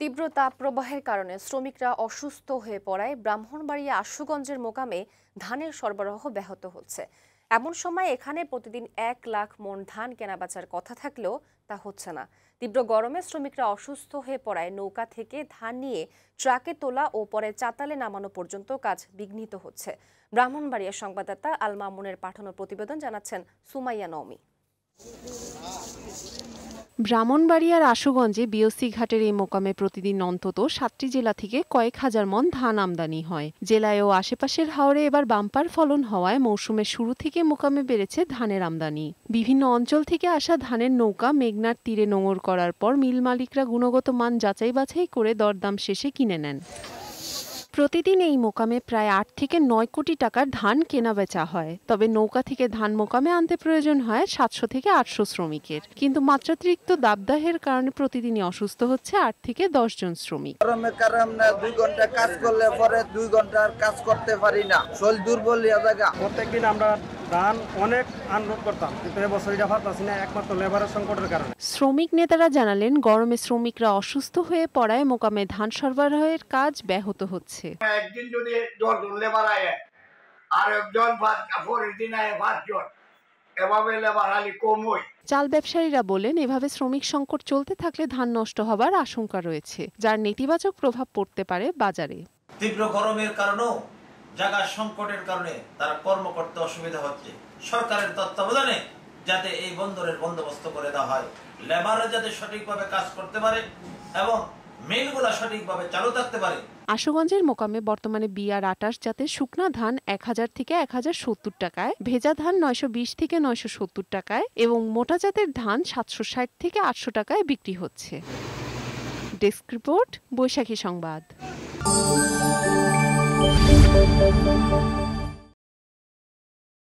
তীব্র তাপপ্রবাহের কারণে শ্রমিকরা অসুস্থ হয়ে পড়ায় ব্রাহ্মণবাড়িয়া আশুগঞ্জের মোকামে ধানের সরবরাহ ব্যাহত হচ্ছে। এমন সময় এখানে প্রতিদিন এক লাখ মন ধান কেনাবেচার কথা থাকলেও তা হচ্ছে না। তীব্র গরমে শ্রমিকরা অসুস্থ হয়ে পড়ায় নৌকা থেকে ধান নিয়ে ট্রাকে তোলা ও পরে চাতালে নামানো পর্যন্ত কাজ বিঘ্নিত হচ্ছে। ব্রাহ্মণবাড়িয়া সংবাদদাতা আল মামুনের পাঠানো প্রতিবেদন জানাচ্ছেন সুমাইয়া নওমি। ব্রাহ্মণবাড়িয়ার আশুগঞ্জে বিওসি ঘাটের এই মোকামে প্রতিদিন অন্তত সাতটি জেলা থেকে কয়েক হাজার মন ধান আমদানি হয়। জেলায় ও আশেপাশের হাওরে এবার বাম্পার ফলন হওয়ায় মৌসুমের শুরু থেকে মোকামে বেড়েছে ধানের আমদানি। বিভিন্ন অঞ্চল থেকে আসা ধানের নৌকা মেঘনার তীরে নোঙর করার পর মিল মালিকরা গুণগত মান যাচাই বাছাই করে দরদাম শেষে কিনে নেন। প্রতিদিন এই মোকামে প্রায় আট থেকে নয় কোটি টাকার ধান কেনা বেচা হয়। তবে নৌকা থেকে ধান মোকামে আনতে প্রয়োজন হয় সাতশো থেকে আটশো শ্রমিকের। কিন্তু মাত্রাতিরিক্ত দাবদাহের কারণে প্রতিদিনই অসুস্থ হচ্ছে আট থেকে দশ জন শ্রমিক। গরমের কারণে দুই ঘণ্টা কাজ করলে পরে দুই ঘণ্টার কাজ করতে পারি না। শরীর দুর্বল জায়গা। প্রত্যেকদিন আমরা ধান অনেক আনলোড করতাম কিন্তু এবছর এটা পারতাছি না একমাত্র লেবারের সংকটের কারণে। শ্রমিক নেতারা জানালেন গরমে শ্রমিকরা অসুস্থ হয়ে পড়ায় মোকামে ধান সরবরাহের কাজ ব্যাহত হচ্ছে। একদিন যদি দশজন লেবার আয় আর একজন ভাত পরের দিন আয় পাঁচজন এভাবে লেবার আলি কম হয় চাল ব্যবসায়ীরা বলেন এভাবে শ্রমিক সংকট চলতে থাকলে ধান নষ্ট হবার আশঙ্কা রয়েছে যার নেতিবাচক প্রভাব পড়তে পারে বাজারে। তীব্র গরমের কারণেও জায়গা সংকটের কারণে তারা কর্ম করতে অসুবিধা হচ্ছে। সরকারের তত্ত্বাবধানে যাতে এই বন্দরের বন্দোবস্ত করে দেওয়া হয়। লেবাররা যাতে সঠিকভাবে কাজ করতে পারে এবং আশুগঞ্জের মোকামে বর্তমানে বিয়ার আটাশ জাতের শুকনা ধান এক হাজার থেকে এক হাজার সত্তর টাকায়, ভেজা ধান নয়শো বিশ থেকে নয়শো সত্তর টাকায় এবং মোটা জাতের ধান সাতশো ষাট থেকে আটশো টাকায় বিক্রি হচ্ছে। ডেস্ক রিপোর্ট, বৈশাখী সংবাদ। Música